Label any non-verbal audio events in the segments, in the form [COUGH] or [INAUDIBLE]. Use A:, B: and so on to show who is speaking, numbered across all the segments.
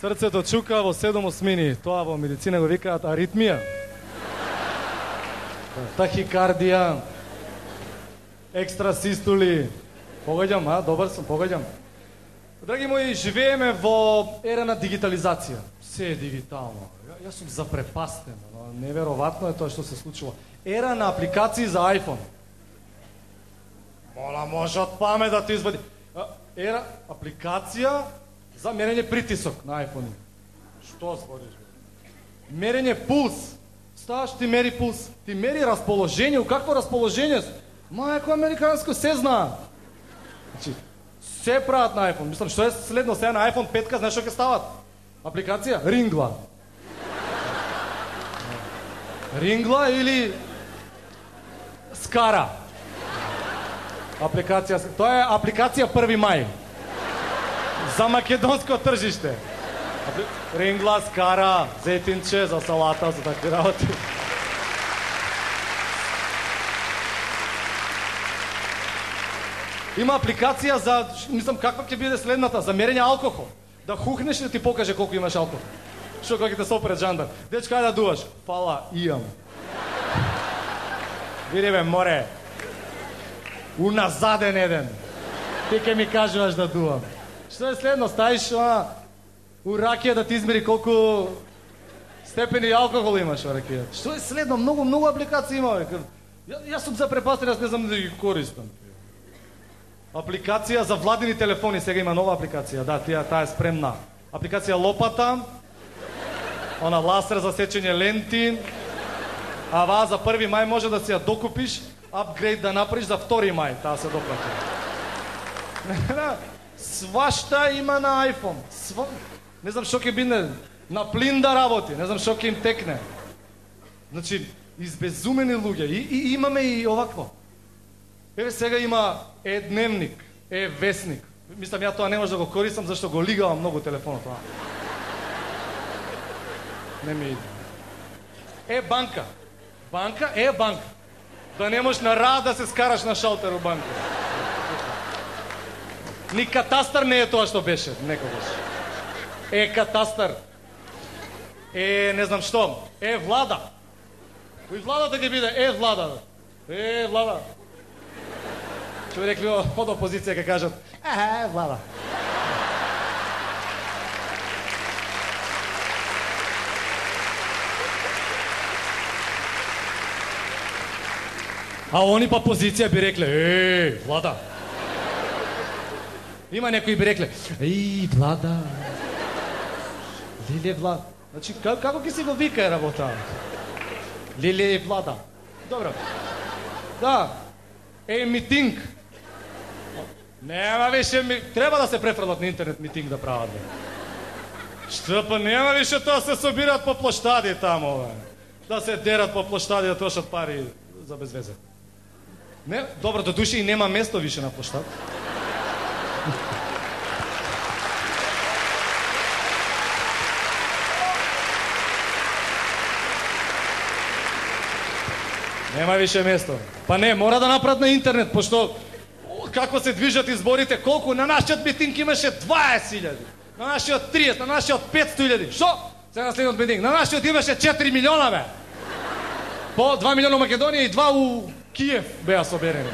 A: Срцето чука во седом осмини. Тоа во медицина го викаат аритмија. Тахикардија. Екстра систули. Погаѓам, а? Добар сум, погаѓам. Драги мои, живееме во ера на дигитализација. Се е дигитално. Ја- Јас сум запрепастен. Неверојатно е тоа што се случило. Ера на апликации за iPhone. Мола, може од памет да ти извади. Ера апликација за мерење притисок на iPhone. Што збориш? Мерење пулс. Ставаш ти мери пулс. Ти мери расположение, у какво расположение? си? Мајко американско се знае. Значи, се прават на iPhone. Мислам, што е следно сега на iPhone 5, знаеш што ќе стават? Апликација? Рингла. Рингла или Скара. Апликација, тоа е апликација 1 мај. За македонско тржиште. Апли- кара, зетинче за салата, за такви работи. Има апликација за, мислам, каква ќе биде следната, за мерење алкохол. Да хухнеш и да ти покаже колку имаш алкохол. Што кога ќе те сопре жандар? Дечка, ајде да дуваш. Фала, имам. Видиме, море. Уназаден еден. Ти ке ми кажуваш да дувам. Што е следно? Ставиш а, у ракија да ти измери колку степени алкохол имаш во ракија. Што е следно? Многу, многу апликации има. бе. Ја, јас сум запрепастен, јас не знам да ги користам. Апликација за владини телефони, сега има нова апликација, да, таа таа е спремна. Апликација лопата, она ласер за сечење ленти, а ваа за 1 мај може да си ја докупиш, апгрейд да направиш за 2 мај, таа се доплаќа. [LAUGHS] Да. Свашта има на iPhone. Сва... Не знам што ќе биде на плин да работи, не знам што ќе им текне. Значи, избезумени луѓе. И, и имаме и овакво. Еве сега има е дневник, е весник. Мислам ја тоа не може да го користам зашто го лигавам многу телефонот тоа. Не ми иде. Е банка. Банка е банка. Да не можеш на рад да се скараш на шалтер у банка. Ни катастар не е тоа што беше некогаш. Е катастар. Е не знам што. Е влада. Кој владата ќе биде? Е влада. Е влада. Што би рекли од опозиција ќе кажат, е, влада. А они па позиција би рекле, е, влада. Има некои би рекле, и влада. Леле влада. Значи, како, како ќе си го вика работа? Леле влада. Добро. Да. Е, митинг. Нема више ми... Треба да се префрлат на интернет митинг да прават. Бе. Што па нема више тоа се собираат по площади таму, бе. Да се дерат по площади да трошат пари за безвезе. Не, добро, до души и нема место више на площад. Нема више место. Па не, мора да направат на интернет, пошто како се движат изборите, колку на нашиот митинг имаше 20.000, на нашиот 30, на нашиот 500.000. Што? Сега на следниот митинг. На нашиот имаше 4 милиона, бе. По 2 милиона Македонија и 2 у Киев беа соберени.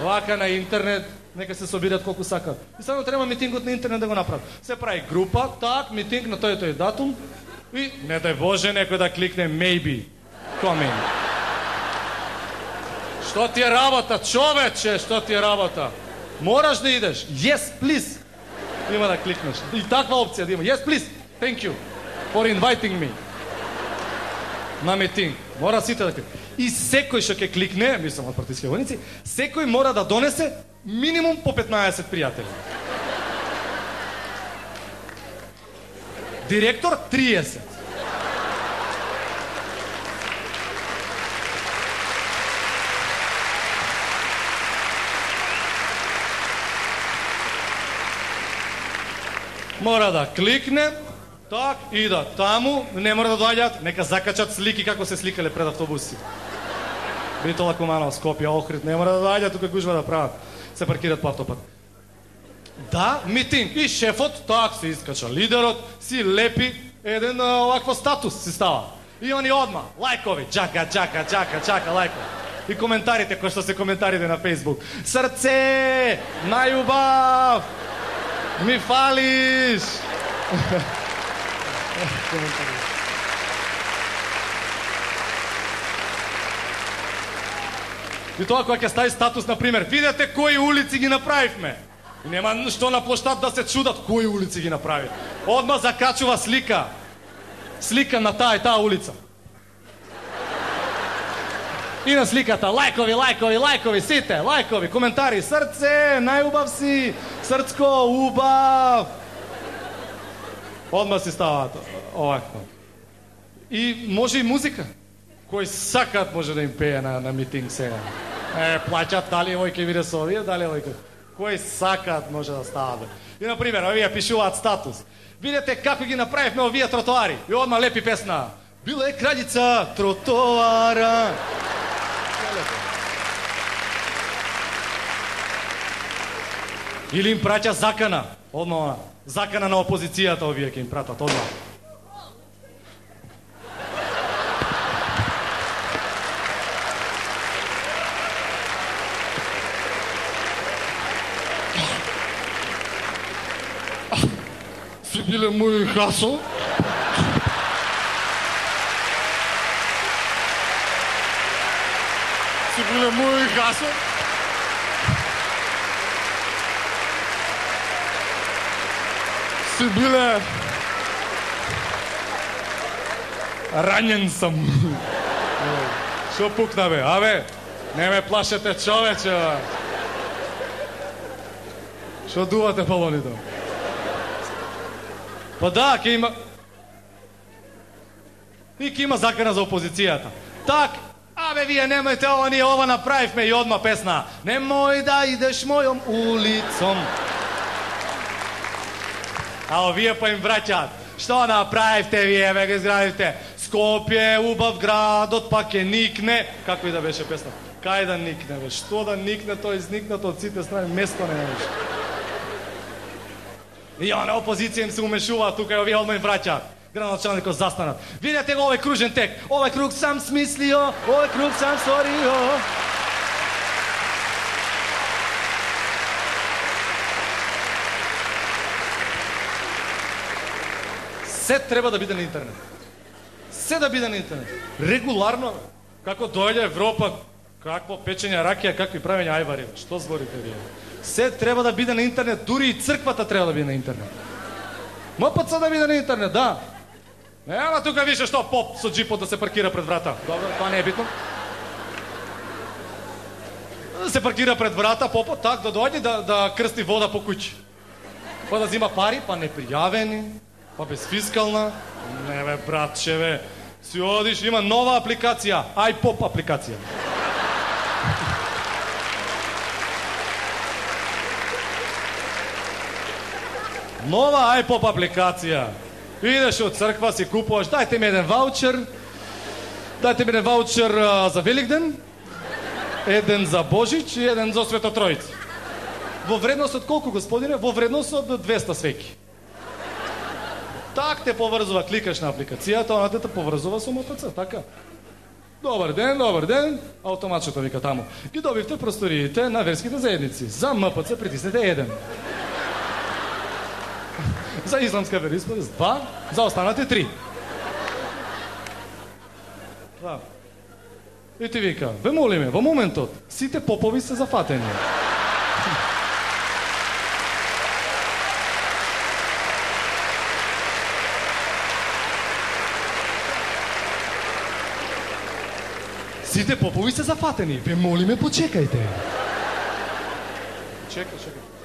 A: Вака на интернет, нека се собират колку сакат. И само треба митингот на интернет да го направат. Се прави група, так, митинг на тој тој датум и не дај Боже некој да кликне maybe coming. Што ти е работа, човече, што ти е работа? Мораш да идеш. Yes, please. Има да кликнеш. И таква опција да има. Yes, please. Thank you for inviting me. На митинг. Мора сите да кликнат. И секој што ќе кликне, мислам од партиски војници, секој мора да донесе минимум по 15 пријатели. Директор 30. Мора да кликне, так, и да таму, не мора да доаѓаат, нека закачат слики како се сликале пред автобуси. Битола Куманов, Скопје, Охрид, не мора да доаѓаат тука гужва да прават. Се паркираат по автопат. Да, митинг. И шефот, так се искача. Лидерот си лепи еден а, овакво статус си става. И они одма, лайкови, джака, джака, джака, джака, лайкови. И коментарите, кои што се коментарите на Фейсбук. Срце, најубав, ми фалиш. И тоа кога ќе стави статус, на пример, видете кои улици ги направивме. И нема што на площад да се чудат кои улици ги направи. Одма закачува слика. Слика на таа и таа улица. И на сликата лајкови, лајкови, лајкови, сите, лајкови, коментари, срце, најубав си, срцко, убав. Одма си ставаат овакво. И може и музика. Кој сакат може да им пее на, на митинг сега. Е, плачат дали овој ќе биде со овие, дали овој ќе... Кој сакат може да стават. Да- и, на пример, овие пишуваат статус. Видете како ги направивме овие тротоари. И одма лепи песна. Била е краљица тротоара. Или им праќа закана. Одма, закана на опозицијата овие ќе им пратат, одма. Си биле мои хасо? Си биле мој гасо. Си биле... Ранен сам. Шо пукна бе? Абе, не ме плашете човече, бе. Шо дувате балоните? Па да, ќе има... И ќе има закана за опозицијата. Так, абе вие немојте ова, ние ова направивме и одма песна. Немој да идеш мојом улицом. А овие па им враќаат. Што направивте вие, ве го изградивте? Скопје, убав градот, па ќе никне. Како и да беше песна? Кај да никне, бе? Што да никне, тој изникнато од сите страни, место не беше. И она опозиција им се умешува тука и овие одма им враќаат. Градоначалникот застанат. Видете го овој кружен тек. Овој круг сам смислио, овој круг сам сторио. Се треба да биде на интернет. Се да биде на интернет. Регуларно, како дојде Европа, какво печење ракија, какви правење ајвари. Што зборите вие? Се треба да биде на интернет, дури и црквата треба да биде на интернет. МПЦ да биде на интернет, да. Нема тука више што поп со джипот да се паркира пред врата. Добро, тоа не е битно. Да се паркира пред врата, попот так да дојде да, да крсти вода по куќи. Па да зима пари, па непријавени, па безфискална. Не бе, братче, бе. Си одиш, има нова апликација, iPop апликација. Нова iPop апликација. Идеш од црква, си купуваш, дајте ми еден ваучер, дајте ми еден ваучер а, за Великден, еден за Божич и еден за Свето Тројца. Во вредност од колку, господине? Во вредност од 200 свеки. Так те поврзува, кликаш на апликацијата, она те поврзува со МПЦ, така. Добар ден, добар ден, автоматчето вика таму. Ги добивте просториите на верските заедници. За МПЦ притиснете еден. За исламска вероисповест два, за останате три. Да. И ти вика, ве молиме, во моментот, сите попови се зафатени. Сите попови се зафатени. Ве молиме, почекајте. Чекај, чекај.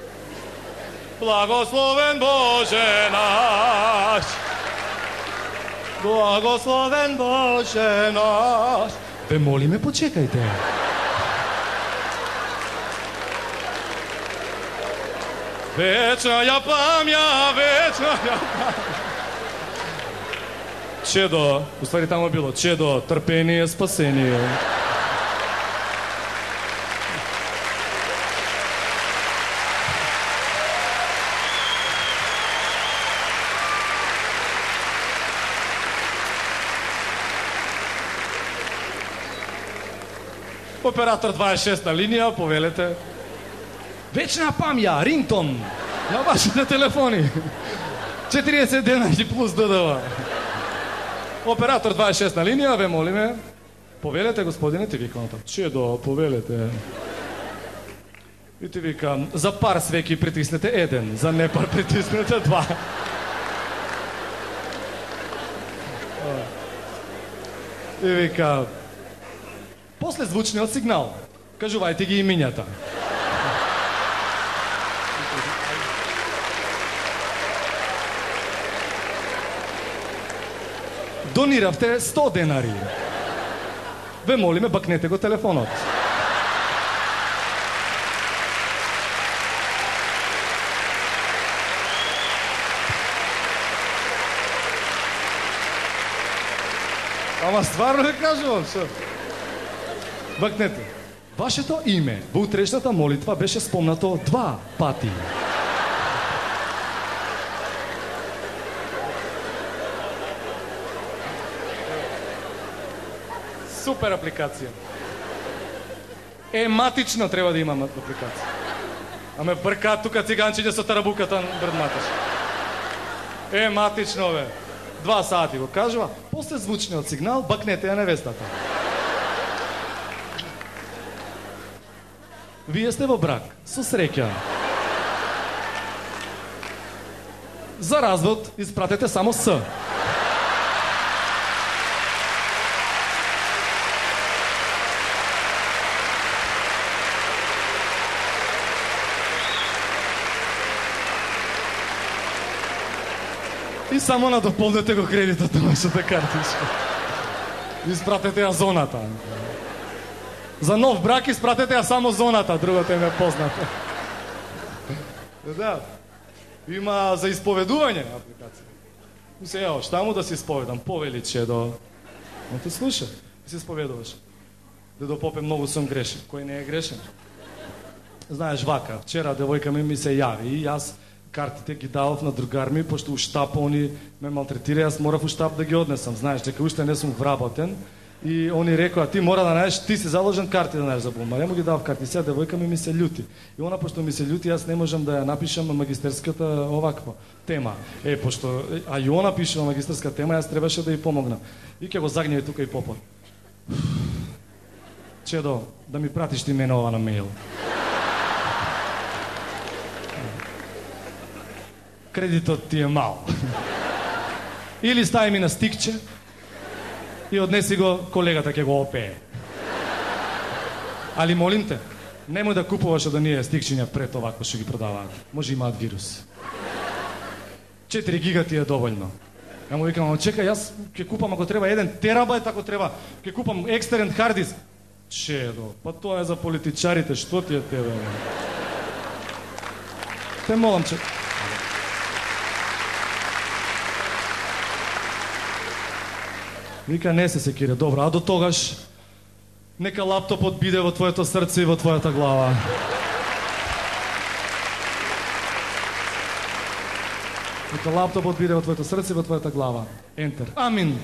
A: Благословен Боже наш. Благословен Боже наш. Ве молиме, почекајте. Вечна ја памја, вечна ја памја. Чедо, уствари тамо било, чедо, трпение, спасение. Оператор 26 на линија, повелете. Вечна памја, рингтон, на вашите телефони. 40 денари плюс ДДВ. Оператор 26 на линија, ве молиме. Повелете, господине, ти викам натам. Чедо, повелете. И ти викам, за пар свеки притиснете еден, за не пар притиснете два. И вика, после звучниот сигнал, кажувајте ги имињата. Дониравте 100 денари. Ве молиме, бакнете го телефонот. Ама стварно ја кажувам, шо? Бакнете. Вашето име во утрешната молитва беше спомнато два пати. Супер апликација. Е, матично треба да имам апликација. А ме бркаат тука циганчиња со тарабуката бред матиш. Е, матично, бе. Два сати го кажува, после звучниот сигнал, бакнете ја невестата. Вие сте во брак, со среќа. За развод испратете само С. И само надополнете го кредитот на вашата картичка. Испратете ја зоната. За нов брак испратете ја само зоната, другото е познато. Да, да. Има за исповедување апликација. Мисе се, шта му да се исповедам? Повеличе до... Но те слуша, и се исповедуваш. Дедо да Попе, многу сум грешен. Кој не е грешен? Знаеш, вака, вчера девојка ми ми се јави и јас картите ги давав на другар ми, пошто у штапа они ме малтретира, јас морав у штап да ги однесам. Знаеш, дека уште не сум вработен. И они рекоа, ти мора да најдеш, ти си заложен карти да најдеш за бомба. Не му ги дав карти. Сега девојка ми ми се љути. И она пошто ми се љути, јас не можам да ја напишам магистерската оваква тема. Е, пошто а и она пишува магистерска тема, јас требаше да ја помогнам. И ќе го загневи тука и попор. Чедо, да ми пратиш ти мене ова на мејл. Кредитот ти е мал. Или стави ми на стикче, и однеси го, колегата ќе го опее. Али молим те, немој да купуваш од оние стикчиња пред овако што ги продаваат. Може имаат вирус. 4 гига ти е доволно. Ја му викам, чека, јас ќе купам ако треба 1 терабајт, ако треба, ќе купам екстерен хардис. Чедо, па тоа е за политичарите, што ти е тебе? Бе? Те молам, че... Вика, не се секире, добро, а до тогаш, нека лаптопот биде во твоето срце и во твојата глава. Нека лаптопот биде во твоето срце и во твојата глава. Ентер. Амин.